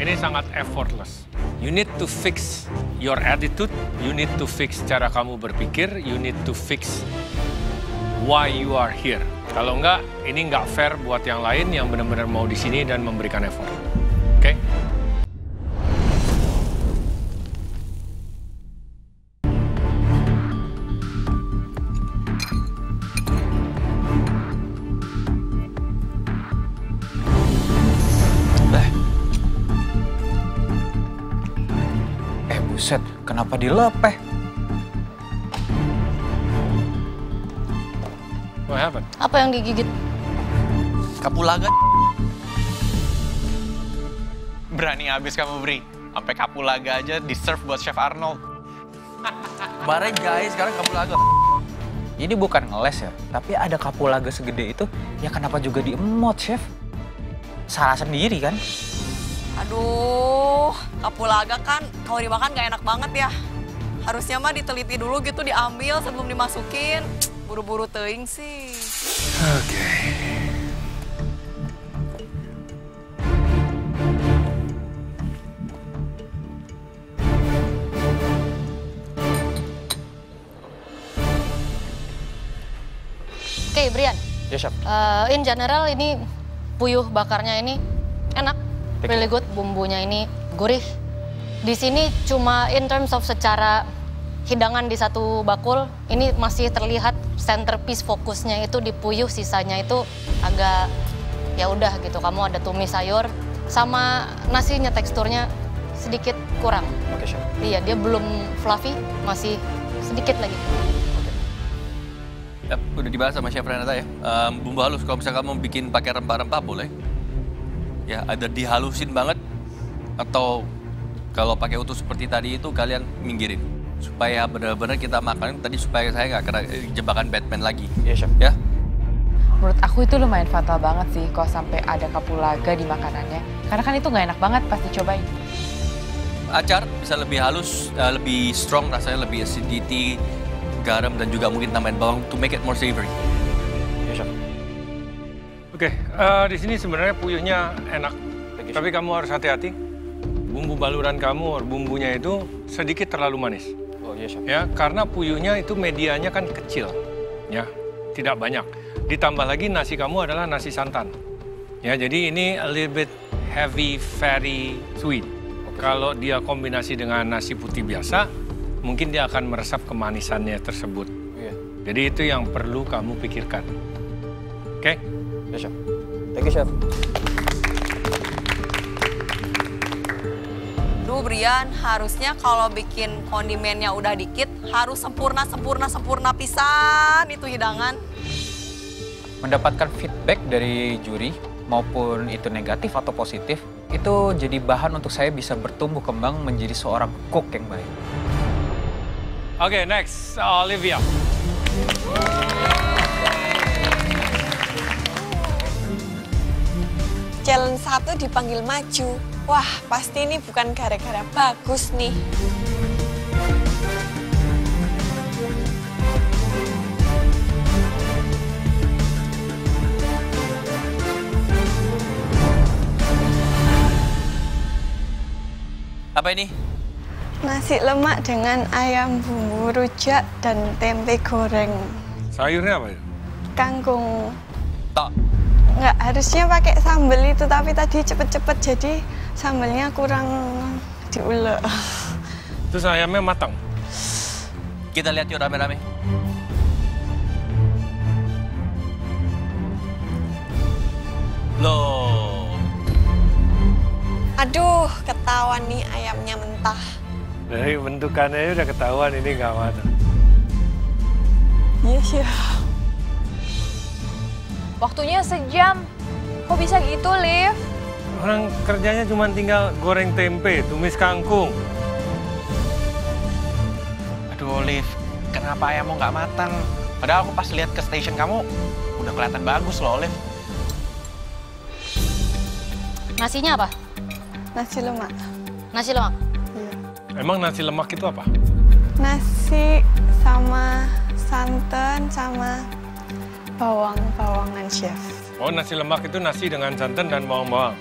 ini sangat effortless. You need to fix your attitude, you need to fix cara kamu berpikir, you need to fix why you are here. Kalau enggak, ini enggak fair buat yang lain yang benar-benar mau di sini dan memberikan effort. Buset, kenapa dilepeh? What happened? Apa yang digigit? Kapulaga. Berani habis kamu beri. Sampai kapulaga aja di serve buat Chef Arnold. Kemarin guys, sekarang kapulaga. Ini bukan ngeles ya, tapi ada kapulaga segede itu, ya kenapa juga diemot, Chef? Salah sendiri kan? Aduh, kapulaga kan kalau dimakan gak enak banget ya. Harusnya mah diteliti dulu gitu, diambil sebelum dimasukin. Buru-buru teing sih. Oke. Oke, Brian. Ya, Chef. Eh, in general ini puyuh bakarnya ini enak, Thank really good. Bumbunya ini gurih. Di sini cuma in terms of secara hidangan di satu bakul, ini masih terlihat centerpiece fokusnya itu di puyuh, sisanya itu agak ya udah gitu. Kamu ada tumis sayur sama nasinya teksturnya sedikit kurang. Oke, Chef. Iya, dia belum fluffy, masih sedikit lagi. Ya, udah dibahas sama Chef Renata ya. Em, bumbu halus, kalau misalnya kamu bikin pakai rempah-rempah boleh. Ya, ada dihalusin banget. Atau kalau pakai utuh seperti tadi itu kalian minggirin. Supaya benar-benar kita makan tadi supaya saya nggak kena eh, jebakan Batman lagi. Iya, Chef. Ya, Menurut aku itu lumayan fatal banget sih kalau sampai ada kapulaga di makanannya. Karena kan itu nggak enak banget pas dicobain. acar bisa lebih halus, eh, lebih strong rasanya, lebih acidity, garam dan juga mungkin tambahin bawang to make it more savory. Iya, Chef. Oke, eh, di sini sebenarnya puyuhnya enak. You, Tapi kamu harus hati-hati. Bumbu baluran kamu, bumbunya itu sedikit terlalu manis. Oh, iya, Chef. Ya, karena puyuhnya itu medianya kan kecil. Ya, tidak banyak. Ditambah lagi nasi kamu adalah nasi santan. Ya, jadi ini a little bit heavy, very sweet. Kalau dia kombinasi dengan nasi putih biasa, mungkin dia akan meresap kemanisannya tersebut. Iya. Jadi itu yang perlu kamu pikirkan. Oke? Iya, Chef. Thank you, Chef. Brian, harusnya kalau bikin kondimennya udah dikit, harus sempurna, sempurna, sempurna pisan itu hidangan. Mendapatkan feedback dari juri, maupun itu negatif atau positif, itu jadi bahan untuk saya bisa bertumbuh kembang menjadi seorang cook yang baik. Oke, next Olivia. Challenge satu dipanggil maju. Wah, pasti ini bukan gara-gara bagus nih. Apa ini? Nasi lemak dengan ayam bumbu rujak dan tempe goreng. Sayurnya apa ya? Kangkung. Tak. Nggak, harusnya pakai sambal itu, tapi tadi cepet-cepet jadi sambalnya kurang diulek. Terus ayamnya matang. Kita lihat yuk rame-rame. Loh, Aduh, ketahuan nih ayamnya mentah. Dari bentukannya udah ketahuan ini nggak matang. Iya sih. Waktunya sejam. Kok bisa gitu, Liv? Orang kerjanya cuma tinggal goreng tempe, tumis kangkung. Aduh, Liv, kenapa ayammu nggak matang? Padahal aku pas lihat ke station kamu, udah kelihatan bagus loh, Liv. Nasinya apa? Nasi lemak. Nasi lemak. Iya. Emang nasi lemak itu apa? Nasi sama santan sama chef. Oh, nasi lemak itu nasi dengan santan dan bawang-bawang.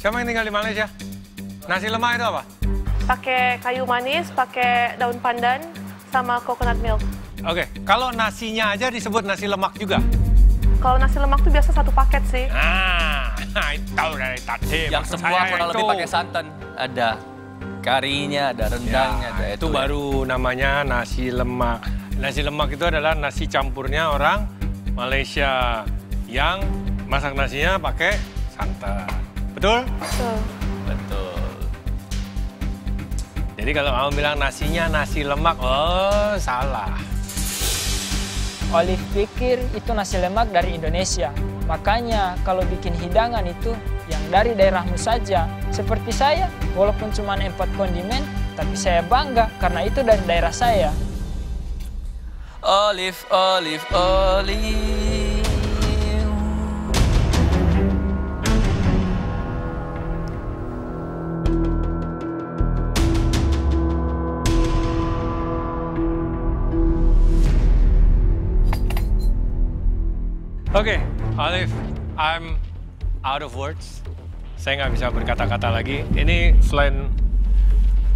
Siapa yang tinggal di Malaysia? Nasi lemak itu apa? Pakai kayu manis, pakai daun pandan, sama coconut milk. Oke, kalau nasinya aja disebut nasi lemak juga. Kalau nasi lemak tuh biasa satu paket sih. Ah, itu tahu dari tadi. Yang semua kurang lebih itu. pakai santan. Ada karinya, ada rendangnya, ada Ya, itu baru namanya nasi lemak. Nasi lemak itu adalah nasi campurnya orang Malaysia yang masak nasinya pakai santan. Betul? Betul. Betul. Jadi kalau kamu bilang nasinya nasi lemak, oh salah. Olive pikir itu nasi lemak dari Indonesia. Makanya kalau bikin hidangan itu yang dari daerahmu saja. Seperti saya, walaupun cuma empat kondimen, tapi saya bangga karena itu dari daerah saya. Olive, olive, olive. Oke, Alif, I'm out of words. Saya nggak bisa berkata-kata lagi. Ini selain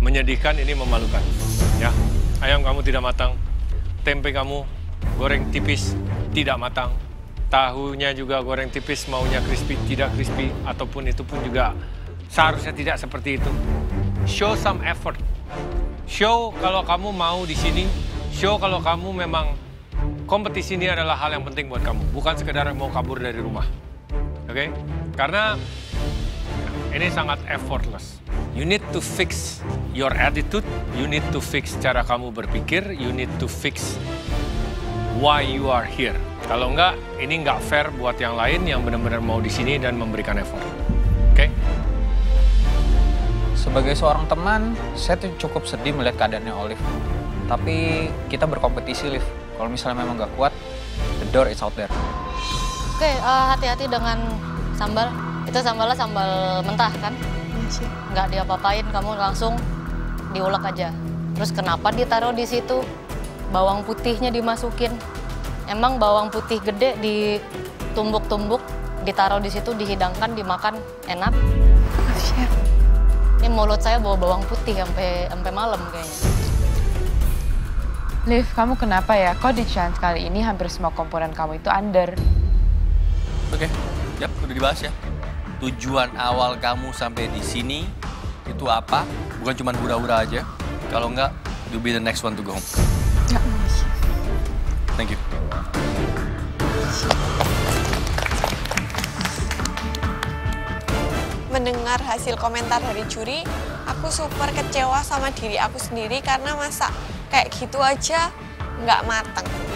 menyedihkan, ini memalukan. Ya, ayam kamu tidak matang, tempe kamu goreng tipis, tidak matang. Tahunya juga goreng tipis, maunya crispy, tidak crispy, ataupun itu pun juga seharusnya tidak seperti itu. Show some effort. Show kalau kamu mau di sini, show kalau kamu memang kompetisi ini adalah hal yang penting buat kamu, bukan sekedar mau kabur dari rumah. Oke? Karena ini sangat effortless. You need to fix your attitude, you need to fix cara kamu berpikir, you need to fix why you are here. Kalau enggak, ini enggak fair buat yang lain yang benar-benar mau di sini dan memberikan effort. Oke? Sebagai seorang teman, saya tuh cukup sedih melihat keadaannya Olive. Tapi kita berkompetisi, Liv. Kalau misalnya memang nggak kuat, the door is out there. Oke, eh, hati-hati dengan sambal. Itu sambalnya sambal mentah kan? Nggak diapa-apain, kamu langsung diulek aja. Terus kenapa ditaruh di situ? Bawang putihnya dimasukin. Emang bawang putih gede ditumbuk-tumbuk, ditaruh di situ, dihidangkan, dimakan, enak. Ini mulut saya bawa bawang putih sampai sampai malam kayaknya. Liv, kamu kenapa ya? Kok di chance kali ini hampir semua komponen kamu itu under? Oke, yap, udah dibahas ya. Tujuan awal kamu sampai di sini itu apa? Bukan cuma hura-hura aja. Kalau enggak, you'll be the next one to go home. Thank you. Mendengar hasil komentar dari juri, aku super kecewa sama diri aku sendiri karena masa kayak gitu aja nggak mateng.